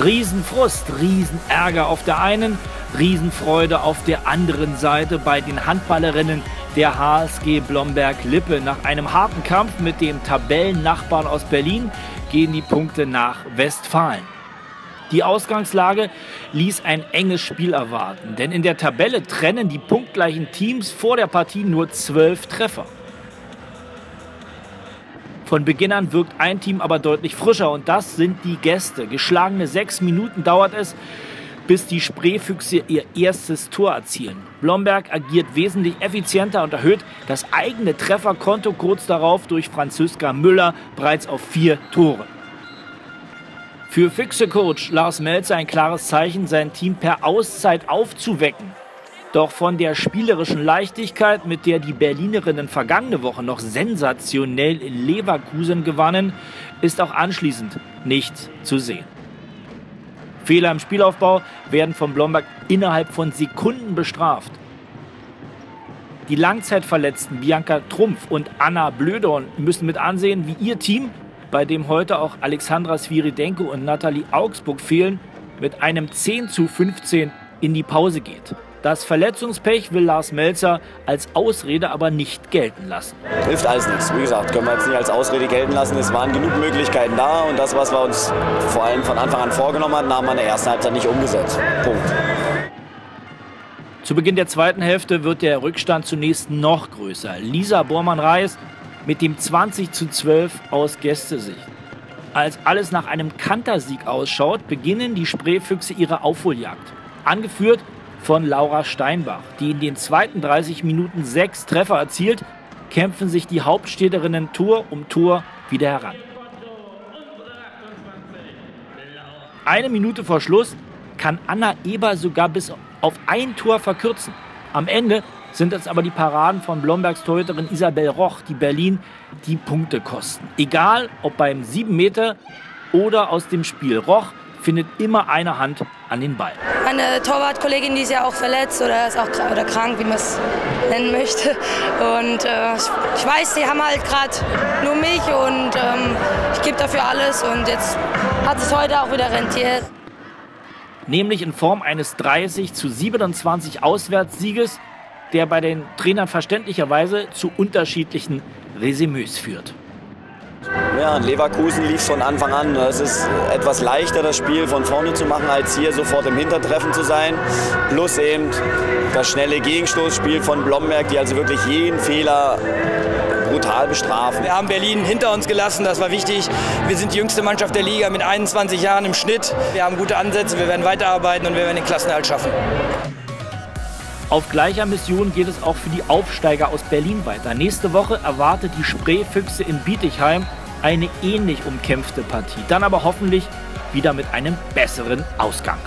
Riesenfrust, Riesenärger auf der einen, Riesenfreude auf der anderen Seite bei den Handballerinnen der HSG Blomberg-Lippe. Nach einem harten Kampf mit dem Tabellennachbarn aus Berlin gehen die Punkte nach Westfalen. Die Ausgangslage ließ ein enges Spiel erwarten, denn in der Tabelle trennen die punktgleichen Teams vor der Partie nur zwölf Treffer. Von Beginn an wirkt ein Team aber deutlich frischer und das sind die Gäste. Geschlagene sechs Minuten dauert es, bis die Spreefüchse ihr erstes Tor erzielen. Blomberg agiert wesentlich effizienter und erhöht das eigene Trefferkonto kurz darauf durch Franziska Müller bereits auf vier Tore. Für Füchse-Coach Lars Melzer ein klares Zeichen, sein Team per Auszeit aufzuwecken. Doch von der spielerischen Leichtigkeit, mit der die Berlinerinnen vergangene Woche noch sensationell in Leverkusen gewannen, ist auch anschließend nichts zu sehen. Fehler im Spielaufbau werden von Blomberg innerhalb von Sekunden bestraft. Die Langzeitverletzten Bianca Trumpf und Anna Blödorn müssen mit ansehen, wie ihr Team, bei dem heute auch Alexandra Sviridenko und Nathalie Augsburg fehlen, mit einem 10 zu 15 in die Pause geht. Das Verletzungspech will Lars Melzer als Ausrede aber nicht gelten lassen. Hilft alles nichts. Wie gesagt, können wir jetzt nicht als Ausrede gelten lassen. Es waren genug Möglichkeiten da und das, was wir uns vor allem von Anfang an vorgenommen hatten, haben wir in der ersten Halbzeit nicht umgesetzt. Punkt. Zu Beginn der zweiten Hälfte wird der Rückstand zunächst noch größer. Lisa Bormann-Reis mit dem 20 zu 12 aus Gästesicht. Als alles nach einem Kantersieg ausschaut, beginnen die Spreefüchse ihre Aufholjagd. Angeführt von Laura Steinbach, die in den zweiten 30 Minuten sechs Treffer erzielt, kämpfen sich die Hauptstädterinnen Tor um Tor wieder heran. Eine Minute vor Schluss kann Anna Eber sogar bis auf ein Tor verkürzen. Am Ende sind es aber die Paraden von Blombergs Torhüterin Isabel Roch, die Berlin die Punkte kosten. Egal ob beim 7 Meter oder aus dem Spiel. Roch findet immer eine Hand an den Ball. Meine Torwartkollegin, die ist ja auch verletzt oder ist auch oder krank, wie man es nennen möchte. Und äh, ich weiß, sie haben halt gerade nur mich und ähm, ich gebe dafür alles und jetzt hat es heute auch wieder rentiert. Nämlich in Form eines 30 zu 27 Auswärtssieges, der bei den Trainern verständlicherweise zu unterschiedlichen Resümees führt. Ja, in Leverkusen lief es von Anfang an. Es ist etwas leichter, das Spiel von vorne zu machen, als hier sofort im Hintertreffen zu sein. Plus eben das schnelle Gegenstoßspiel von Blomberg, die also wirklich jeden Fehler brutal bestrafen. Wir haben Berlin hinter uns gelassen, das war wichtig. Wir sind die jüngste Mannschaft der Liga mit 21 Jahren im Schnitt. Wir haben gute Ansätze, wir werden weiterarbeiten und wir werden den Klassenerhalt schaffen. Auf gleicher Mission geht es auch für die Aufsteiger aus Berlin weiter. Nächste Woche erwartet die Spreefüchse in Bietigheim eine ähnlich umkämpfte Partie. Dann aber hoffentlich wieder mit einem besseren Ausgang.